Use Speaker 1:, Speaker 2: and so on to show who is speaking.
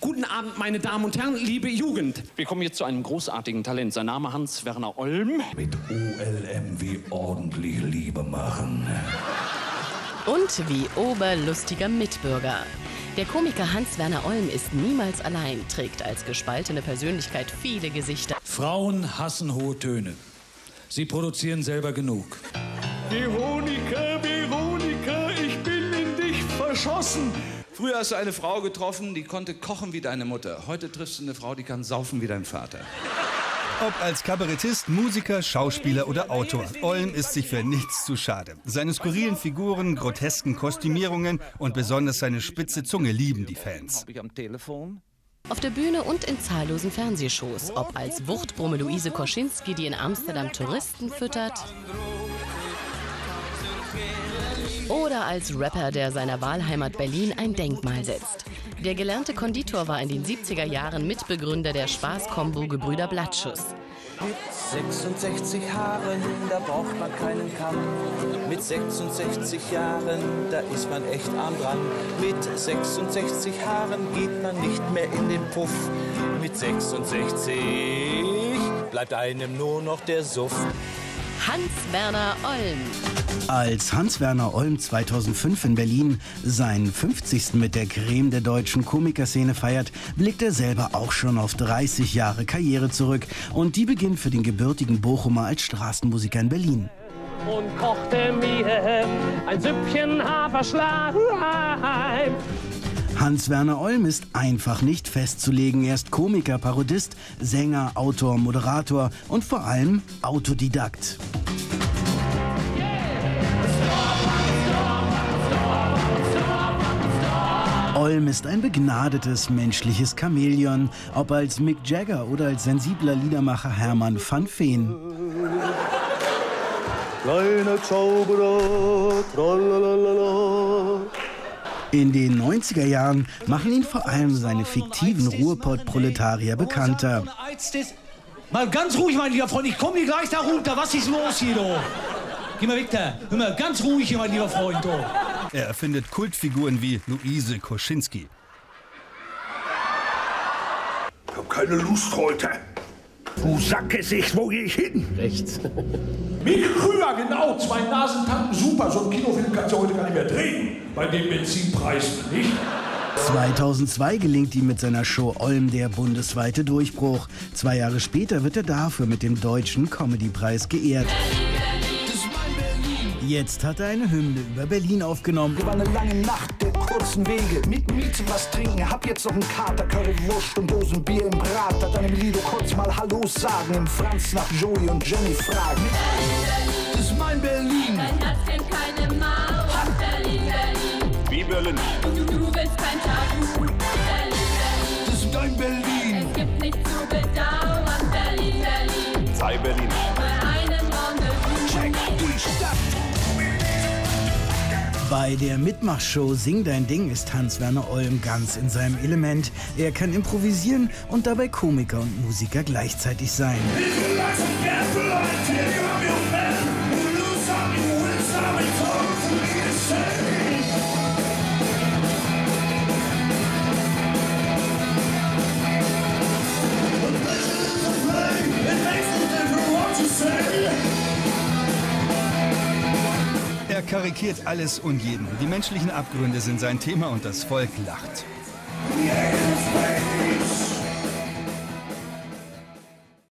Speaker 1: Guten Abend, meine Damen und Herren, liebe Jugend.
Speaker 2: Wir kommen jetzt zu einem großartigen Talent. Sein Name Hans-Werner Olm.
Speaker 3: Mit OLM wie ordentlich Liebe machen.
Speaker 4: Und wie oberlustiger Mitbürger. Der Komiker Hans-Werner Olm ist niemals allein, trägt als gespaltene Persönlichkeit viele Gesichter.
Speaker 5: Frauen hassen hohe Töne. Sie produzieren selber genug.
Speaker 6: Veronika, Veronika, ich bin in dich verschossen.
Speaker 7: Früher hast du eine Frau getroffen, die konnte kochen wie deine Mutter. Heute triffst du eine Frau, die kann saufen wie dein Vater.
Speaker 8: Ob als Kabarettist, Musiker, Schauspieler oder Autor, Olm ist sich für nichts zu schade. Seine skurrilen Figuren, grotesken Kostümierungen und besonders seine spitze Zunge lieben die Fans.
Speaker 4: Auf der Bühne und in zahllosen Fernsehshows, ob als Wuchtbrumme Luise Koschinski, die in Amsterdam Touristen füttert, oder als Rapper, der seiner Wahlheimat Berlin ein Denkmal setzt. Der gelernte Konditor war in den 70er Jahren Mitbegründer der Spaßkombo Gebrüder Blattschuss.
Speaker 9: Mit 66 Haaren, da braucht man keinen Kamm. Mit 66 Jahren, da ist man echt arm dran. Mit 66 Haaren geht man nicht mehr in den Puff. Mit 66 bleibt einem nur noch der Suff.
Speaker 4: Hans-Werner Olm.
Speaker 10: Als Hans-Werner Olm 2005 in Berlin seinen 50. mit der Creme der deutschen Komikerszene feiert, blickt er selber auch schon auf 30 Jahre Karriere zurück. Und die beginnt für den gebürtigen Bochumer als Straßenmusiker in Berlin.
Speaker 11: Und kochte mir ein Süppchen Haferschleim.
Speaker 10: Hans-Werner Olm ist einfach nicht festzulegen. Er ist Komiker, Parodist, Sänger, Autor, Moderator und vor allem Autodidakt. Olm ist ein begnadetes menschliches Chamäleon, ob als Mick Jagger oder als sensibler Liedermacher Hermann van Veen.
Speaker 6: Kleiner Zauberer, tralalala.
Speaker 10: In den 90er Jahren machen ihn vor allem seine fiktiven Ruhrpott-Proletarier bekannter.
Speaker 5: Mal ganz ruhig, mein lieber Freund, ich komme hier gleich da runter. Was ist los hier, do? Geh mal weg da. Hör mal, ganz ruhig hier, mein lieber Freund, do.
Speaker 8: Er erfindet Kultfiguren wie Luise Koschinski.
Speaker 3: Ich hab keine Lust heute. Du Sackgesicht, wo geh ich hin?
Speaker 1: Rechts.
Speaker 3: Mick Krüger, genau. Zwei Nasentanten, super. So ein Kinofilm kannst du heute gar nicht mehr drehen. Bei den Benzinpreisen, nicht?
Speaker 10: 2002 gelingt ihm mit seiner Show Olm der bundesweite Durchbruch. Zwei Jahre später wird er dafür mit dem Deutschen Comedypreis geehrt. Jetzt hat er eine Hymne über Berlin aufgenommen.
Speaker 12: Über eine lange Nacht der kurzen Wege. Mit Miete was trinken. Hab jetzt noch einen Kater, Currywurst und Dosenbier im Brat. Deinem Lido kurz mal Hallo sagen. Im Franz nach Joey und Jenny fragen.
Speaker 6: Das ist mein Berlin.
Speaker 13: Dein Herz kennt keine Mauer. Berlin, Berlin.
Speaker 3: Wie Berlin.
Speaker 13: Du, du willst kein Tabu. Berlin, Berlin.
Speaker 6: Das ist dein Berlin.
Speaker 13: Es gibt nichts zu bedauern. Berlin, Berlin.
Speaker 3: Sei Berlin.
Speaker 13: Bei
Speaker 10: der Mitmachshow Sing dein Ding ist Hans-Werner Olm ganz in seinem Element. Er kann improvisieren und dabei Komiker und Musiker gleichzeitig sein.
Speaker 8: karikiert alles und jeden. Die menschlichen Abgründe sind sein Thema und das Volk lacht.
Speaker 3: Yeah,